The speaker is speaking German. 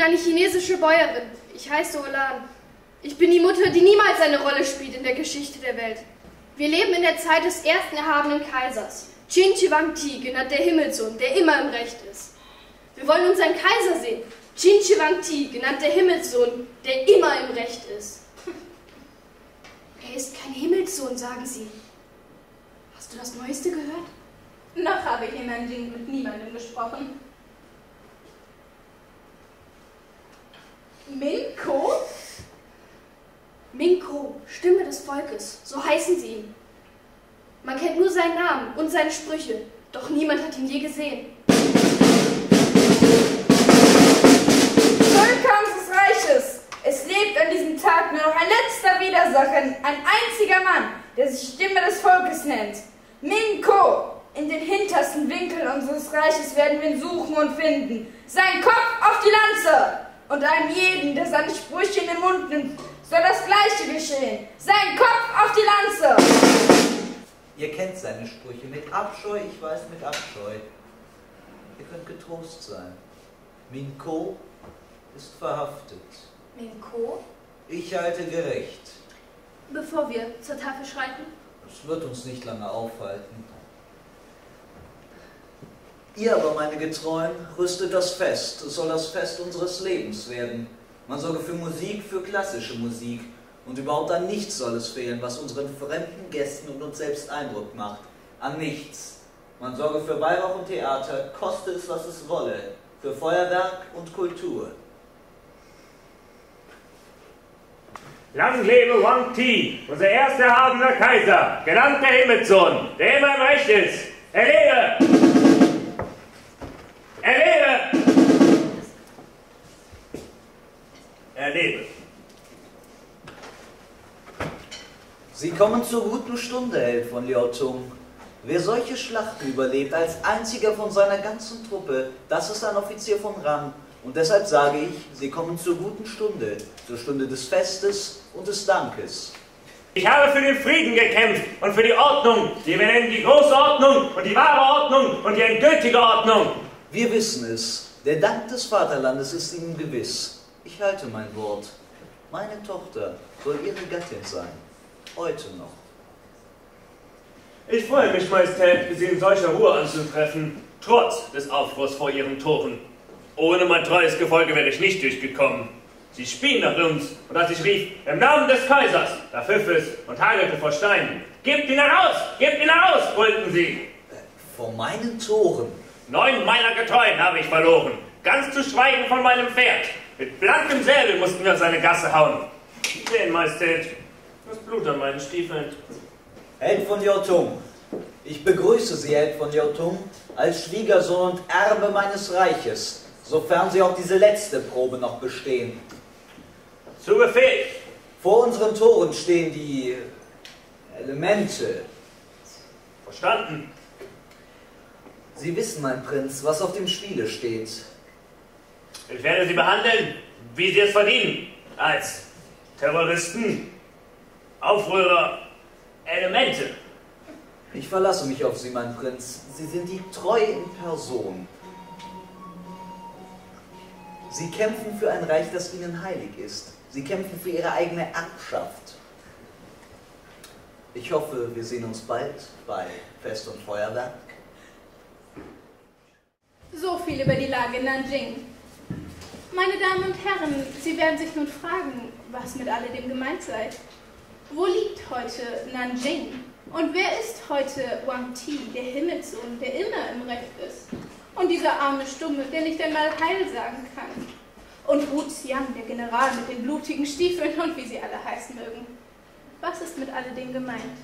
eine chinesische Bäuerin. Ich heiße Olan. Ich bin die Mutter, die niemals eine Rolle spielt in der Geschichte der Welt. Wir leben in der Zeit des ersten erhabenen Kaisers, Qin Shi Huangdi, genannt der Himmelssohn, der immer im Recht ist. Wir wollen unseren Kaiser sehen, Qin Shi Huangdi, genannt der Himmelssohn, der immer im Recht ist. Er ist kein Himmelssohn, sagen Sie. Hast du das Neueste gehört? Noch habe ich in Nanjing mit niemandem gesprochen. Minko? Minko, Stimme des Volkes, so heißen sie ihn. Man kennt nur seinen Namen und seine Sprüche, doch niemand hat ihn je gesehen. Völker unseres Reiches! Es lebt an diesem Tag nur noch ein letzter Widersacher, ein einziger Mann, der sich Stimme des Volkes nennt. Minko! In den hintersten Winkeln unseres Reiches werden wir ihn suchen und finden. Sein Kopf auf die Lanze! Und einem jeden, der seine Sprüche in den Mund nimmt, soll das Gleiche geschehen. Sein Kopf auf die Lanze! Ihr kennt seine Sprüche mit Abscheu, ich weiß mit Abscheu. Ihr könnt getrost sein. Minko ist verhaftet. Minko? Ich halte gerecht. Bevor wir zur Tafel schreiten? Es wird uns nicht lange aufhalten. Ihr aber, meine Getreuen, rüstet das Fest. Es soll das Fest unseres Lebens werden. Man sorge für Musik, für klassische Musik. Und überhaupt an nichts soll es fehlen, was unseren fremden Gästen und uns selbst Eindruck macht. An nichts. Man sorge für Weihrauch und Theater, koste es, was es wolle. Für Feuerwerk und Kultur. Lang lebe Wang Ti, unser erster erhabener Kaiser, genannt der Himmelssohn, der immer im Recht ist. Er lebe! Er lebe. Sie kommen zur guten Stunde, Held von Liaotung. Wer solche Schlachten überlebt, als einziger von seiner ganzen Truppe, das ist ein Offizier von Rang. Und deshalb sage ich, Sie kommen zur guten Stunde, zur Stunde des Festes und des Dankes. Ich habe für den Frieden gekämpft und für die Ordnung, die wir nennen die große Ordnung und die wahre Ordnung und die endgültige Ordnung. Wir wissen es. Der Dank des Vaterlandes ist Ihnen gewiss. Ich halte mein Wort. Meine Tochter soll Ihre Gattin sein. Heute noch. Ich freue mich, Majestät, Sie in solcher Ruhe anzutreffen, trotz des Aufruhrs vor Ihren Toren. Ohne mein treues Gefolge wäre ich nicht durchgekommen. Sie spien nach uns, und als ich rief, im Namen des Kaisers, da pfiff es und hagelte vor Steinen. Gebt ihn heraus! Gebt ihn heraus! brüllten sie. Vor meinen Toren? Neun meiner Getreuen habe ich verloren, ganz zu schweigen von meinem Pferd. Mit blankem Säbel mussten wir seine Gasse hauen. Sehen, Majestät, das Blut an meinen Stiefeln. Held von Jotung, ich begrüße Sie, Held von Jotung, als Schwiegersohn und Erbe meines Reiches, sofern Sie auch diese letzte Probe noch bestehen. Zu Befehl! Vor unseren Toren stehen die Elemente. Verstanden. Sie wissen, mein Prinz, was auf dem Spiele steht. Ich werde Sie behandeln, wie Sie es verdienen. Als Terroristen, Aufrührer, Elemente. Ich verlasse mich auf Sie, mein Prinz. Sie sind die Treue in Person. Sie kämpfen für ein Reich, das Ihnen heilig ist. Sie kämpfen für Ihre eigene Erbschaft. Ich hoffe, wir sehen uns bald bei Fest und Feuerwerk. So viel über die Lage in Nanjing. Meine Damen und Herren, Sie werden sich nun fragen, was mit alledem gemeint sei. Wo liegt heute Nanjing? Und wer ist heute Wang Ti, der Himmelssohn, der immer im Recht ist? Und dieser arme Stumme, der nicht einmal Heil sagen kann? Und Wu Xiang, der General mit den blutigen Stiefeln und wie sie alle heißen mögen. Was ist mit alledem gemeint?